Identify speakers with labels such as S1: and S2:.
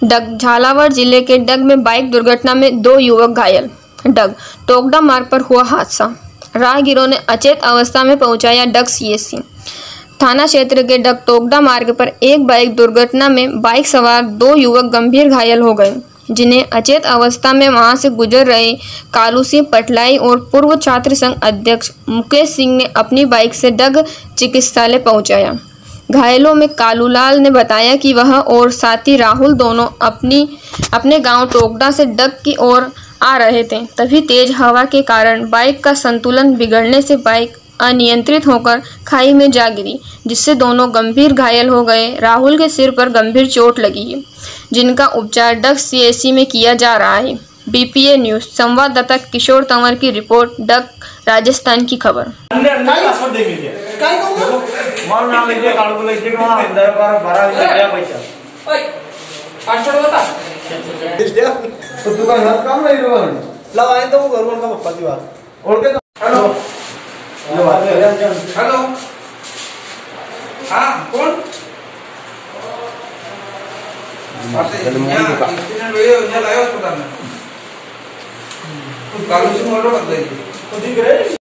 S1: डग, झालावाड़ ज़िले के डग में बाइक दुर्घटना में दो युवक घायल। डग, टोकड़ा मार्ग पर हुआ हादसा। राहगीरों ने अचेत अवस्था में पहुँचाया डग सीएससी। थाना क्षेत्र के डग, टोकड़ा मार्ग पर एक बाइक दुर्घटना में बाइक सवार दो युवक गंभीर घायल हो गए, जिन्हें अचेत अवस्था में वहाँ से गुजर रहे कालू सिंह पटलाई और पूर्व छात्र संघ अध्यक्ष मुकेश सिंह ने अपनी बाइक से डग चिकित्सालय पहुँचाया। घायलों में कालूलाल ने बताया कि वह और साथी राहुल दोनों अपनी, अपने गाँव टोकड़ा से डग की ओर आ रहे थे। तभी तेज हवा के कारण बाइक का संतुलन बिगड़ने से बाइक अनियंत्रित होकर खाई में जा गिरी, जिससे दोनों गंभीर घायल हो गए। राहुल के सिर पर गंभीर चोट लगी, जिनका उपचार डग सीएससी में किया जा रहा है। बीपीए न्यूज़ संवाददाता किशोर तंवर की रिपोर्ट डक राजस्थान की खबर।
S2: अन्य अन्य पासवर्ड देंगे क्या
S3: काय? कागज़ से मोटर
S2: तो ठीक है।